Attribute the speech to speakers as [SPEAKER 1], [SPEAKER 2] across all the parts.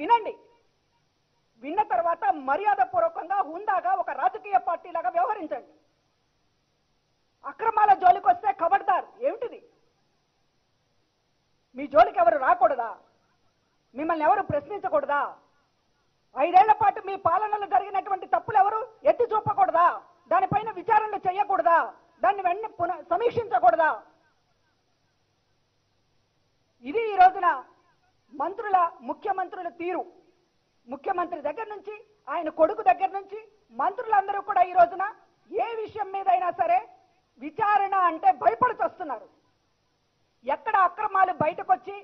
[SPEAKER 1] వినండి. విన్న తర్వాత మర్యాద పూర్వకంగా హుందాగా ఒక రాజకీయ పార్టీ లాగా వ్యవహరించండి. అక్రమాల జోలికి వస్తే కబడ్దార్ ఏమిటిది? మీ జోలికి ఎవరు రాకూడదా? మిమ్మల్ని ఎవరు ప్రశ్నించకూడదా? ఐదేళ్ళ పాటు మీ పాలనలో జరిగినటువంటి తప్పులు ఎవరు ఎత్తి చూపకూడదా? దానిపైన విచారణలు చేయకూడదా? దాన్ని వెంటనే పునః సమీక్షించకూడదా? ఇది ఈ రోజున మంత్రుల ముఖ్యమంత్రుల తీరు. ముఖ్యమంత్రి దగ్గర నుంచి ఆయన కొడుకు దగ్గర నుంచి మంత్రులందరూ కూడా ఈ రోజున ఏ విషయం మీదైనా సరే విచారణ అంటే భయపడుతొస్తున్నారు ఎక్కడ అక్రమాలు బయటకు వచ్చి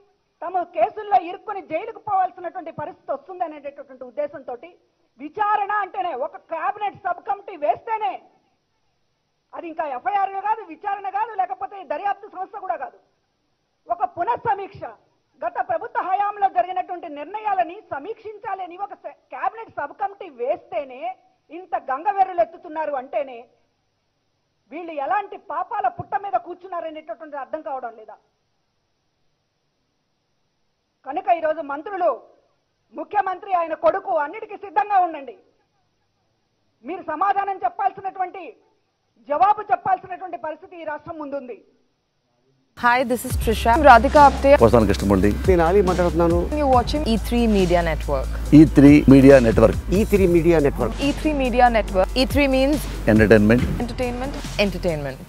[SPEAKER 1] తమ కేసుల్లో ఇరుక్కుని జైలుకు పోవాల్సినటువంటి పరిస్థితి వస్తుంది అనేటటువంటి ఉద్దేశంతో విచారణ అంటేనే ఒక కేబినెట్ సబ్ కమిటీ వేస్తేనే అది ఇంకా ఎఫ్ఐఆర్ కాదు విచారణ కాదు లేకపోతే దర్యాప్తు సంస్థ కూడా కాదు. ఒక పునఃసమీక్ష గత జరిగినటువంటి నిర్ణయాలని సమీక్షించాలని ఒక కేబినెట్ సబ్ కమిటీ వేస్తేనే ఇంత గంగవెర్రులు ఎత్తుతున్నారు అంటేనే వీళ్ళు ఎలాంటి పాపాల పుట్ట మీద కూర్చున్నారనేటటువంటి అర్థం కావడం లేదా? కనుక ఈరోజు మంత్రులు ముఖ్యమంత్రి ఆయన కొడుకు అన్నిటికీ సిద్ధంగా ఉండండి. మీరు సమాధానం చెప్పాల్సినటువంటి జవాబు చెప్పాల్సినటువంటి పరిస్థితి ఈ రాష్ట్రం ముందుంది.
[SPEAKER 2] Hi, this is Trisha. I'm Radhika Apte.
[SPEAKER 3] వస్తాను కృష్ణమూర్తి
[SPEAKER 4] నేను ఆలీ మాట్లాడుతున్నాను
[SPEAKER 2] You're watching E3 Media Network.
[SPEAKER 3] E three media network
[SPEAKER 4] E three media network
[SPEAKER 2] E3 Media Network. E3 means
[SPEAKER 3] entertainment
[SPEAKER 2] entertainment, entertainment.